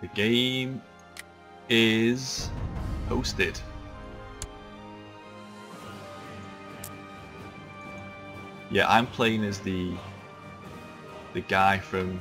The game is hosted. Yeah, I'm playing as the the guy from.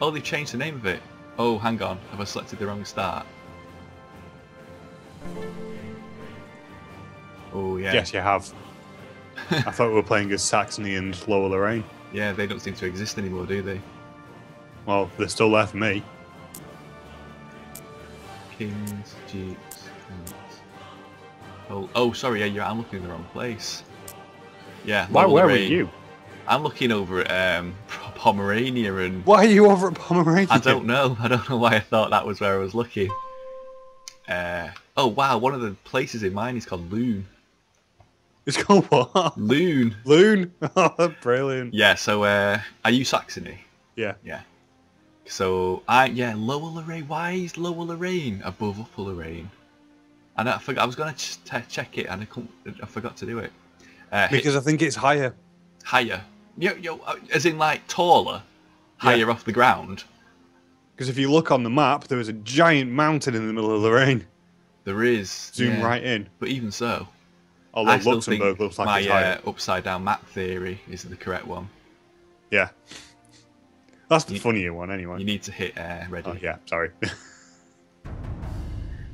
Oh, they've changed the name of it. Oh, hang on. Have I selected the wrong start? Oh yeah. Yes, you have. I thought we were playing as Saxony and Lower Lorraine. Yeah, they don't seem to exist anymore, do they? Well, they're still there for me. Kings, Jeeps, Knights. Oh, oh, sorry. Yeah, you're, I'm looking in the wrong place. Yeah. Why? Where were you? I'm looking over at um, Pomerania and Why are you over at Pomerania? I don't know. I don't know why I thought that was where I was looking. Uh, oh wow, one of the places in mine is called Loon. It's called what? Loon. Loon. Oh, brilliant. Yeah. So uh, are you Saxony? Yeah. Yeah. So I yeah Lower Lorraine. Why is Lower Lorraine above Upper Lorraine? And I forgot. I was gonna ch- check it and I couldn't. I forgot to do it. Uh, hit Because I think it's higher. higher. Yo yo, uh, as in like taller, higher off the ground. Because if you look on the map, there is a giant mountain in the middle of Lorraine. There is. Zoom yeah. right in. But even so, Although I Luxembourg looks like my it's higher. uh, upside down map theory is the correct one. Yeah. That's the You- funnier one, anyway. You need to hit uh, ready. Oh, yeah, sorry.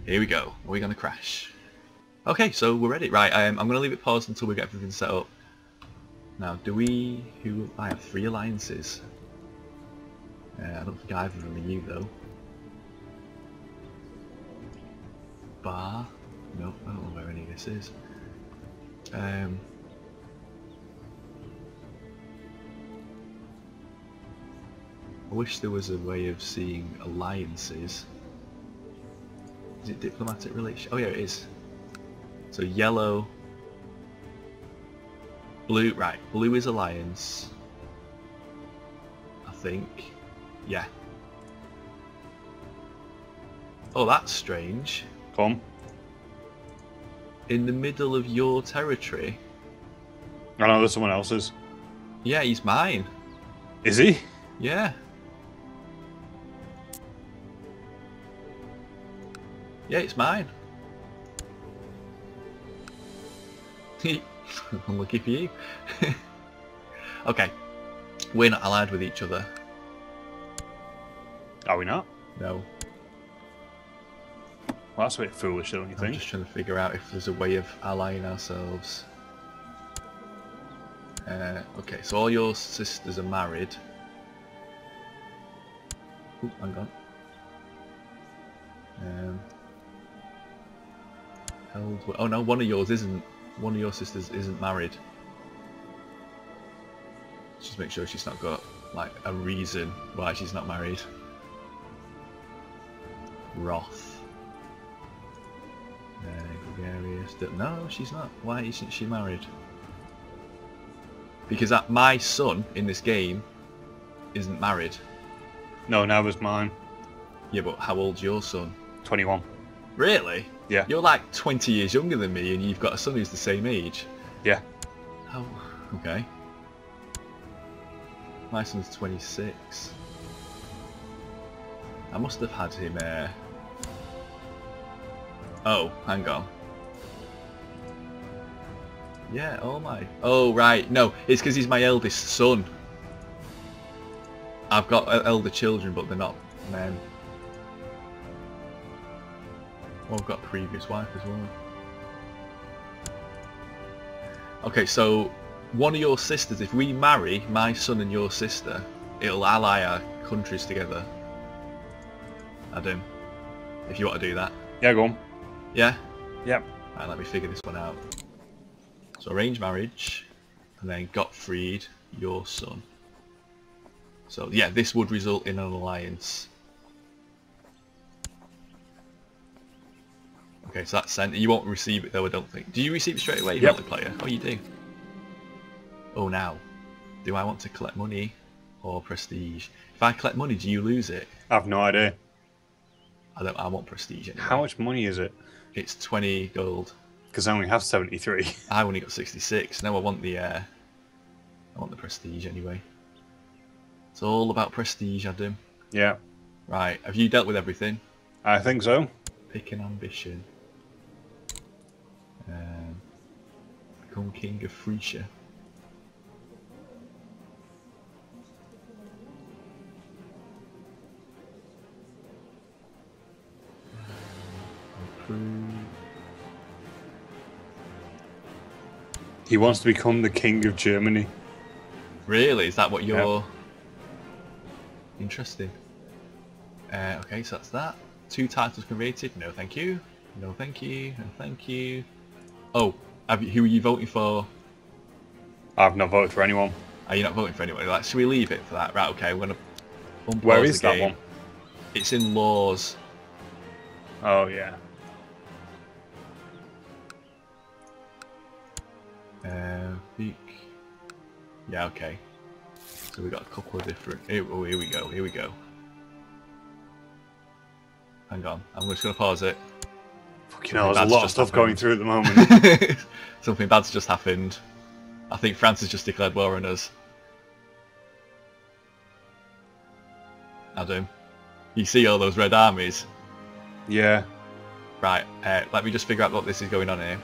Here we go. Are we going to crash? Okay, so we're ready. Right, um, I'm going to leave it paused until we get everything set up. Now, do we... Who? I have three alliances. Uh, I don't think either of them are you, though. Bar? Nope, I don't know where any of this is. Um... I wish there was a way of seeing alliances. Is it diplomatic relations? Oh yeah, it is. So yellow, blue. Right, blue is alliance. I think. Yeah. Oh, that's strange. Come. In the middle of your territory. I know there's someone else's. Yeah, he's mine. Is he? Yeah. Yeah, it's mine. Unlucky for you. okay. We're not allied with each other. Are we not? No. Well, that's a bit foolish, don't you I'm think? just trying to figure out if there's a way of allying ourselves. Uh, okay, so all your sisters are married. Ooh, hang on. Um, held, oh no, one of yours isn't. One of your sisters isn't married. Just make sure she's not got like a reason why she's not married. Roth. Uh, gregarious. No, she's not. Why isn't she married? Because that, my son in this game isn't married. No, now it's mine. Yeah, but how old's your son? 21. Really? Yeah. You're like 20 years younger than me and you've got a son who's the same age. Yeah. Oh, okay. My son's 26. I must have had him, uh... Oh, hang on. Yeah, oh my... Oh, right, no, it's because he's my eldest son. I've got uh, elder children, but they're not men. Well, I've got a previous wife as well. Okay, so one of your sisters, if we marry my son and your sister, it'll ally our countries together. Adam, if you want to do that. Yeah, go on. Yeah? Yep. Right, let me figure this one out. So arranged marriage, and then Gottfried, your son. So yeah, this would result in an alliance. Okay, so that's sent. You won't receive it though, I don't think. Do you receive it straight away, Yep. multiplayer? Oh, you do. Oh, now. Do I want to collect money or prestige? If I collect money, do you lose it? I've no idea. I don't. I want prestige anyway. How much money is it? It's 20 gold. Because I only have 73. I only got 66. Now I want the uh, I want the prestige anyway. It's all about prestige, Adam. yeah. Right, have you dealt with everything? I think so. Pick an ambition. Become king of Frisia. He wants to become the king of Germany. Really? Is that what you're... Interesting. Uh, okay, so that's that. Two titles created. No, thank you. No, thank you. No, thank you. Oh, have you, who are you voting for? I've not voted for anyone. Are you not voting for anyone? Like, should we leave it for that? Right, okay, we're gonna Where is that one? It's in laws. Oh yeah. Uh, peak. Yeah, okay. So we got a couple of different. Here, oh, here we go. Here we go. Hang on, I'm just gonna pause it. Fucking hell, there's a lot of stuff happened. going through at the moment. Something bad's just happened. I think France has just declared war on us. Adam, you see all those red armies? yeah. Right, uh, let me just figure out what this is going on here.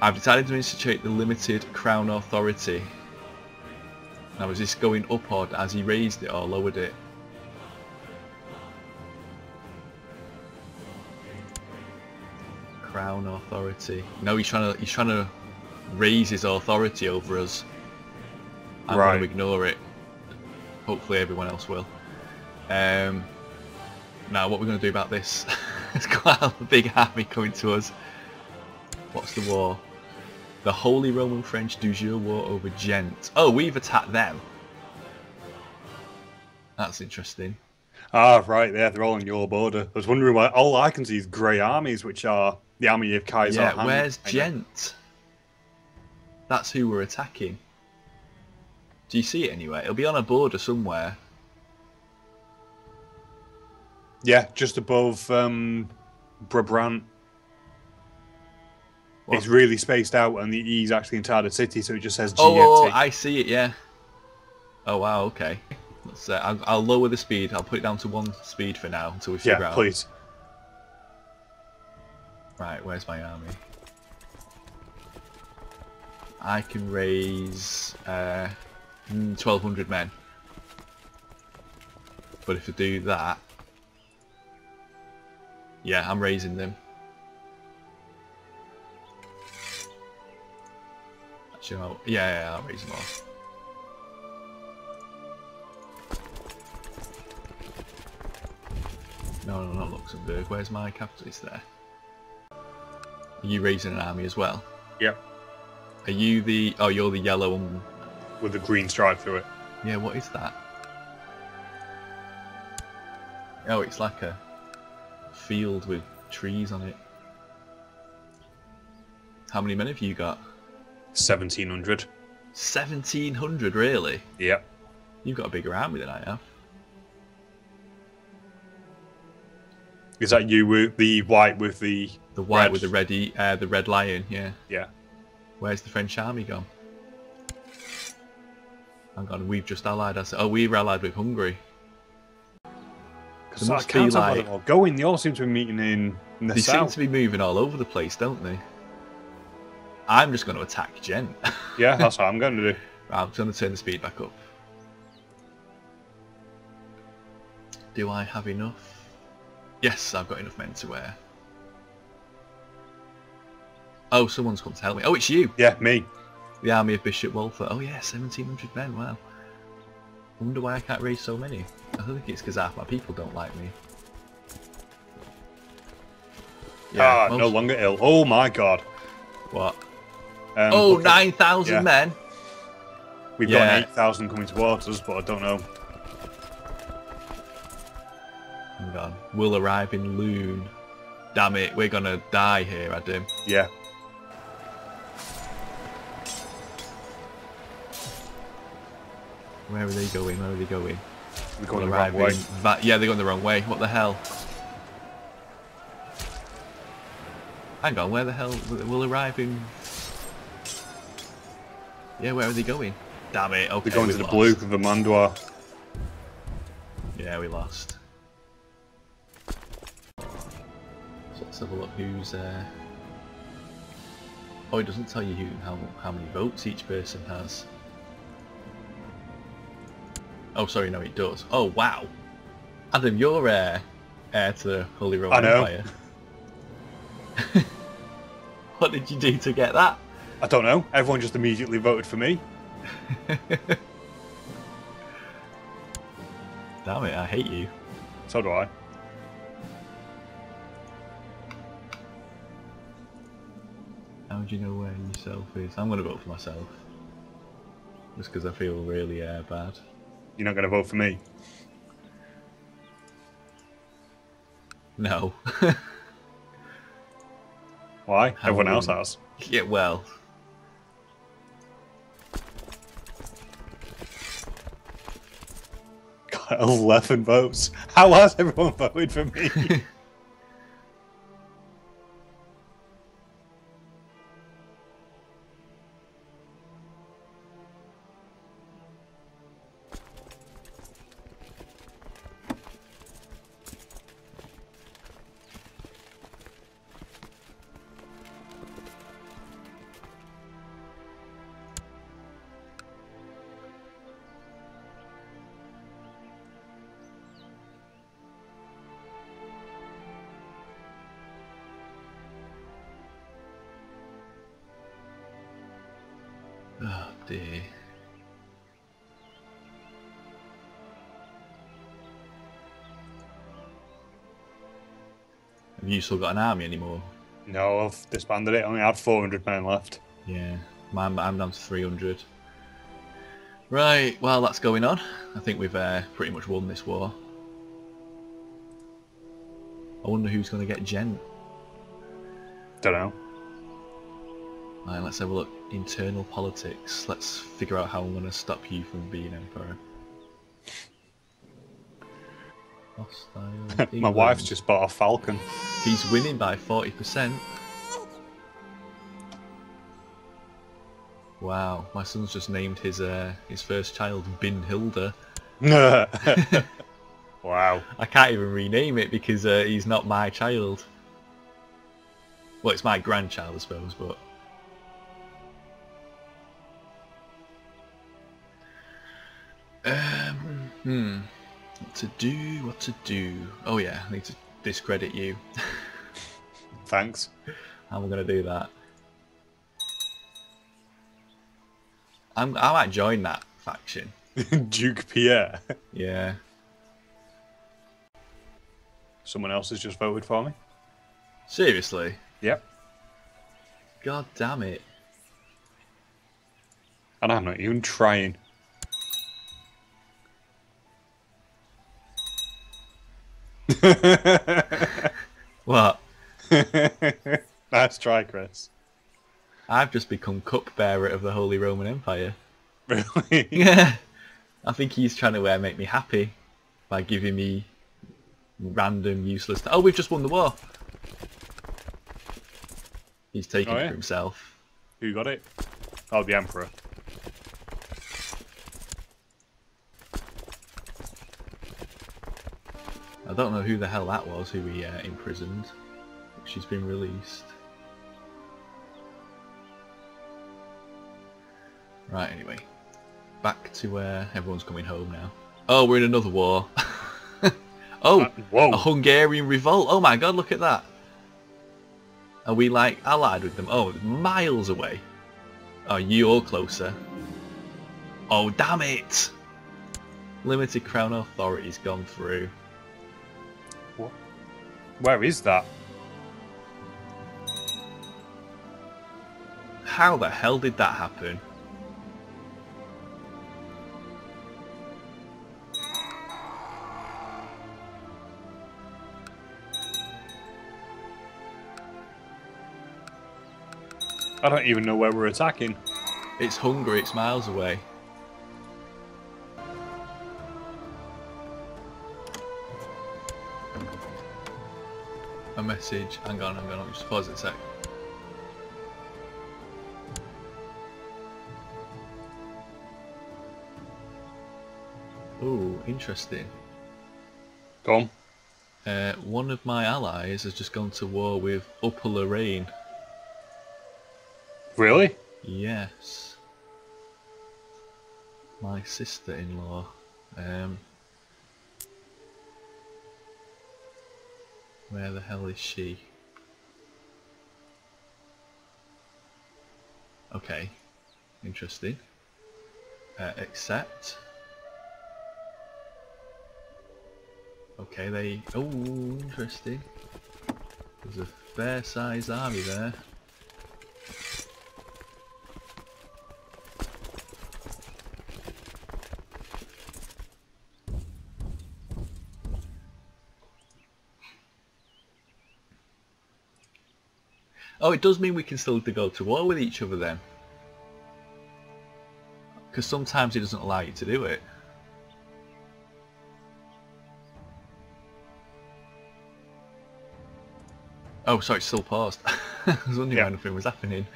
I've decided to institute the limited crown authority. Now is this going up or has he raised it or lowered it? Crown authority. No, he's trying to he's trying to raise his authority over us. I'm Right. going to ignore it. Hopefully everyone else will. Um, now, what we're going to do about this? it's quite a big army coming to us. What's the war? The Holy Roman French de jure war over Gent. Oh, we've attacked them. That's interesting. Ah, right there. They're all on your border. I was wondering why. All I can see is grey armies, which are the army of Kaiser. yeah, Han- where's. Gent? That's who we're attacking. Do you see it anywhere? It'll be on a border somewhere. Yeah, just above um, Brabant. What? It's really spaced out, and the E's actually inside the city, so it just says GFT. Oh, oh, I see it. Yeah. Oh wow. Okay. Let's. Uh, I'll, I'll lower the speed. I'll put it down to one speed for now until we figure yeah, out. please. Right. Where's my army? I can raise uh, mm, 1,200 men. But if I do that, yeah, I'm raising them. Actually, I'll, yeah, yeah, I'll raise them all. No, no, not Luxembourg. Where's my capital? It's there. Are you raising an army as well? Yep, Are you the... Oh, you're the yellow one. with the green stripe through it. Yeah, what is that? Oh, it's like a field with trees on it. How many men have you got? 1700. 1700, really? Yep. You've got a bigger army than I have. Is that you with the white with the The white Red. with the red, e- uh, the red lion, yeah. yeah? Where's the French army gone? Hang on, we've just allied us. Oh, we're allied with Hungary. Because I must be, can't tell where like- all going. They all seem to be meeting in, in the They seem to be moving all over the place, don't they? I'm just going to attack Gent. Yeah, that's what I'm going to do. I'm just going to turn the speed back up. Do I have enough? Yes, I've got enough men to wear. Oh, someone's come to help me. Oh, it's you! Yeah, me. The army of Bishop Walter. Oh yeah, 1700 men, wow. I wonder why I can't raise so many. I think it's because half my people don't like me. ah, no longer ill. Oh my god. What? Um, oh, 9,000 yeah. men? We've Yeah. got 8,000 coming towards us, but I don't know. Hang on. We'll arrive in Loon. Damn it, we're gonna die here, Adam. Yeah. Where are they going? Where are they going? We're going We'll the wrong way. yeah, they're going the wrong way. What the hell? Hang on, where the hell? We'll arrive in... Yeah, where are they going? Damn it, okay, We're going to the lost. blue of Vermandois. Yeah, we lost. So let's have a look who's. Uh... Oh, it doesn't tell you who, how how many votes each person has. Oh, sorry, no, it does. Oh, wow. Adam, you're uh, heir to the Holy Roman I know. Empire. what did you do to get that? I don't know. Everyone just immediately voted for me. Damn it, I hate you. So do I. How do you know where yourself is? I'm going to vote for myself. Just because I feel really uh, bad. You're not going to vote for me. No. Why? How Everyone else has. yeah, well. Got 11 votes. How has everyone voted for me? Oh dear. Have you still got an army anymore? no, I've disbanded it. I only had 400 men left. Yeah, mine, I'm down to 300. Right, well that's going on. I think we've uh, pretty much won this war. I wonder who's going to get Gent. Don't know. Right, let's have a look. Internal politics. Let's figure out how I'm going to stop you from being emperor. Hostile. My wife's just bought a falcon. He's winning by 40%. Wow, my son's just named his uh, his first child Bin Hilda. wow. I can't even rename it because uh, he's not my child. Well, it's my grandchild, I suppose, but... Um, hmm. What to do, what to do. Oh yeah, I need to discredit you. Thanks. How am I going to do that? I'm, I might join that faction. Duke Pierre. Yeah. Someone else has just voted for me. Seriously? Yep. God damn it. And I'm not even trying. What? nice try, Chris. I've just become cupbearer of the Holy Roman Empire. Really? Yeah. I think he's trying to uh, make me happy by giving me random useless... Oh, we've just won the war. He's taking Oh, it for himself. Who got it? Oh, the Emperor. I don't know who the hell that was who we uh, imprisoned. She's been released. Right, anyway. Back to where everyone's coming home now. Oh, we're in another war. oh, Uh, a Hungarian revolt. Oh my god, look at that. Are we like allied with them? Oh, miles away. Oh, you're closer. Oh, damn it! Limited Crown Authority's gone through. Where is that? How the hell did that happen? I don't even know where we're attacking. It's Hungary, it's miles away. Message. Hang on, hang on, I'll just pause it a sec. Ooh, interesting. Go on. Uh, one of my allies has just gone to war with Upper Lorraine. Really? Yes. My sister-in-law. Um, where the hell is she? Okay. Interesting. Uh, accept. Okay, they... Oh, interesting. There's a fair-sized army there. Oh, it does mean we can still go to war with each other then. Because sometimes it doesn't allow you to do it. Oh, sorry, it's still paused. I was wondering Yeah. why nothing was happening.